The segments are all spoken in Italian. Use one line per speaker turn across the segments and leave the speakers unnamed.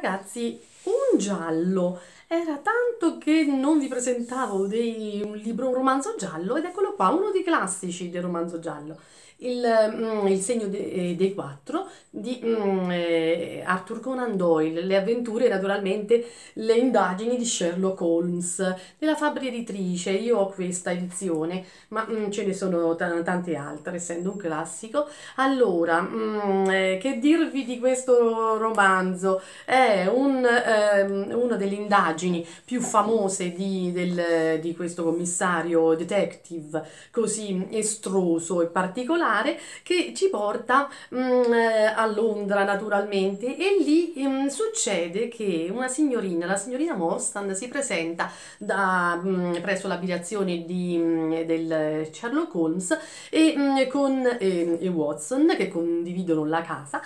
ragazzi, un giallo. Era tanto che non vi presentavo dei, un libro, un romanzo giallo ed eccolo qua, uno dei classici del romanzo giallo. Il, mm, il segno de- eh, dei quattro di mm, eh, Arthur Conan Doyle, le avventure naturalmente, le indagini di Sherlock Holmes, della Fabbri Editrice, io ho questa edizione, ma mm, ce ne sono tante altre, essendo un classico. Allora, mm, eh, che dirvi di questo romanzo? È un, ehm, una delle indagini più famose di, del, di questo commissario detective così estroso e particolare che ci porta mh, eh, a Londra naturalmente. E lì mh, succede che una signorina, la signorina Morstan, si presenta da, mh, presso l'abitazione del Sherlock Holmes e con e, e Watson che condividono la casa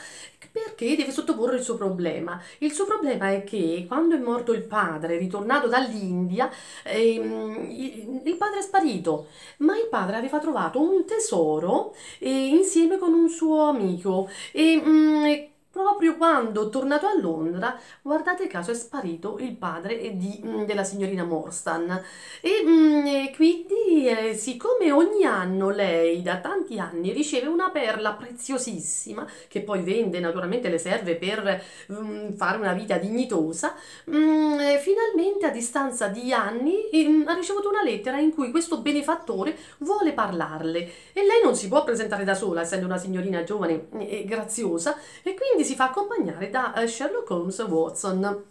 perché deve sottoporre il suo problema. Il suo problema è che quando è morto il padre, ritornato dall'India, ehm, il padre è sparito, ma il padre aveva trovato un tesoro eh, insieme con un suo amico e mh, Proprio quando, tornato a Londra, guardate caso è sparito il padre di, mm, della signorina Morstan. E, mm, e quindi, eh, siccome ogni anno lei, da tanti anni, riceve una perla preziosissima, che poi vende, naturalmente le serve per mm, fare una vita dignitosa, mm, finalmente a distanza di anni mm, ha ricevuto una lettera in cui questo benefattore vuole parlarle. E lei non si può presentare da sola, essendo una signorina giovane e graziosa, e quindi quindi si fa accompagnare da eh, Sherlock Holmes Watson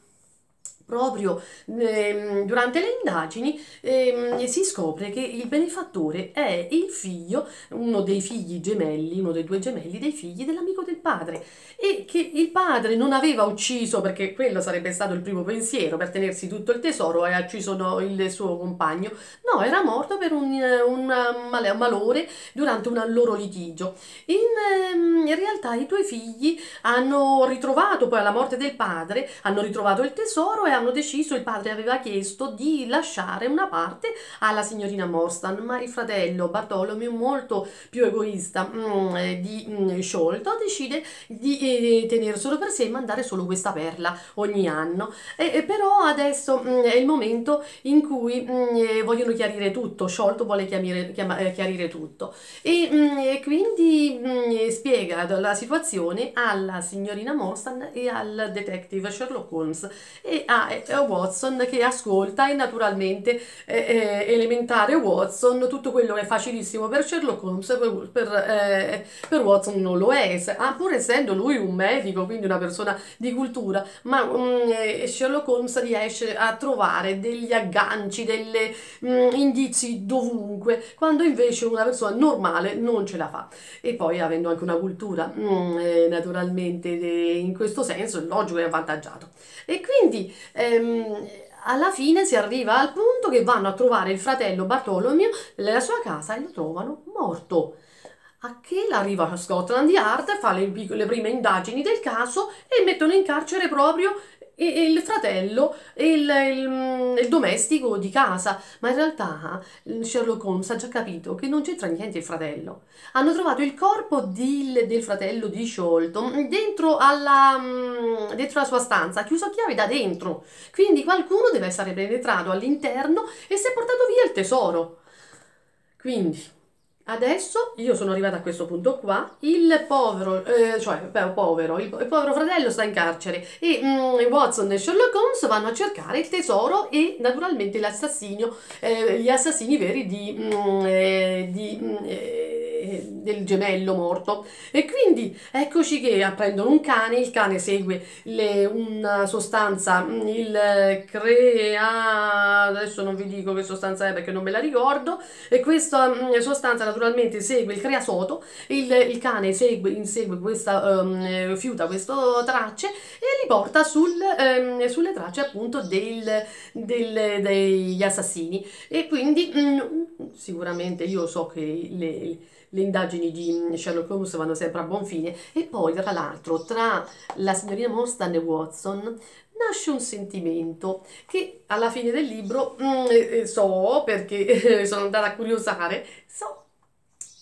proprio eh, durante le indagini eh, si scopre che il benefattore è il figlio, uno dei figli gemelli, uno dei due gemelli dei figli dell'amico del padre e che il padre non aveva ucciso perché quello sarebbe stato il primo pensiero per tenersi tutto il tesoro e ha ucciso no, il suo compagno, no, era morto per un, un, un malore durante un loro litigio. In, ehm, in realtà i due figli hanno ritrovato poi alla morte del padre, hanno ritrovato il tesoro e hanno deciso, il padre aveva chiesto di lasciare una parte alla signorina Morstan, ma il fratello Bartolomeo, molto più egoista mm, eh, di mm, Sholto, decide di eh, tenerselo per sé e mandare solo questa perla ogni anno. E, e però adesso mm, è il momento in cui mm, eh, vogliono chiarire tutto, Sholto vuole chiamire, chiama, eh, chiarire tutto e, e quindi mm, spiega la situazione alla signorina Morstan e al detective Sherlock Holmes e a è Watson che ascolta e naturalmente eh, eh, elementare Watson, tutto quello che è facilissimo per Sherlock Holmes, per, per, eh, per Watson non lo è, ah, pur essendo lui un medico, quindi una persona di cultura, ma um, Sherlock Holmes riesce a trovare degli agganci, degli um, indizi dovunque, quando invece una persona normale non ce la fa. E poi avendo anche una cultura, um, naturalmente in questo senso, il logico è avvantaggiato. E quindi ehm, alla fine si arriva al punto che vanno a trovare il fratello Bartolomeo nella sua casa e lo trovano morto. A che arriva a Scotland Yard, fa le, le prime indagini del caso e mettono in carcere proprio il fratello e il, il, il, domestico di casa, ma in realtà Sherlock Holmes ha già capito che non c'entra niente il fratello. Hanno trovato il corpo di, del fratello di Sholton dentro, mm, dentro la sua stanza, chiuso a chiave da dentro. Quindi qualcuno deve essere penetrato all'interno e si è portato via il tesoro. Quindi Adesso io sono arrivata a questo punto qua, il povero, eh, cioè beh, povero, il, il, povero fratello sta in carcere e mm, Watson e Sherlock Holmes vanno a cercare il tesoro e naturalmente l'assassinio, eh, gli assassini veri di, mm, eh, di mm, del gemello morto. E quindi eccoci che prendono un cane, il cane segue le, una sostanza, il crea, adesso non vi dico che sostanza è perché non me la ricordo, e questa sostanza naturalmente segue il creasoto, il, il cane segue, insegue questa, um, fiuta queste tracce e li porta sul, um, sulle tracce appunto del, del, degli assassini. E quindi um, sicuramente io so che le, le indagini di Sherlock Holmes vanno sempre a buon fine. E poi tra l'altro tra la signorina Morstan e Watson nasce un sentimento che alla fine del libro mm, eh, so perché sono andata a curiosare so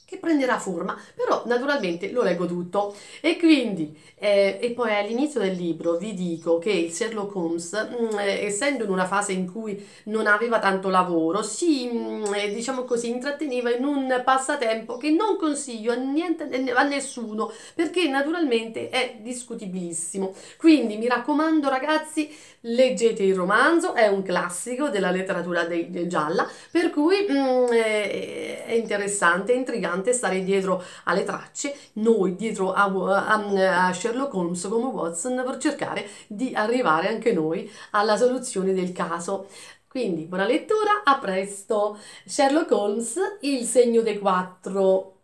che prenderà forma, però naturalmente lo leggo tutto. E quindi eh, e poi all'inizio del libro vi dico che Sherlock Holmes mh, mm, eh, essendo in una fase in cui non aveva tanto lavoro si mh, mm, eh, diciamo così intratteneva in un passatempo che non consiglio a, niente, a nessuno perché naturalmente è discutibilissimo. Quindi mi raccomando ragazzi leggete il romanzo è un classico della letteratura de, de gialla per cui mh, mm, è, è interessante, intrigante importante stare dietro alle tracce, noi dietro a, a, a Sherlock Holmes come Watson per cercare di arrivare anche noi alla soluzione del caso. Quindi buona lettura, a presto. Sherlock Holmes, il segno dei quattro.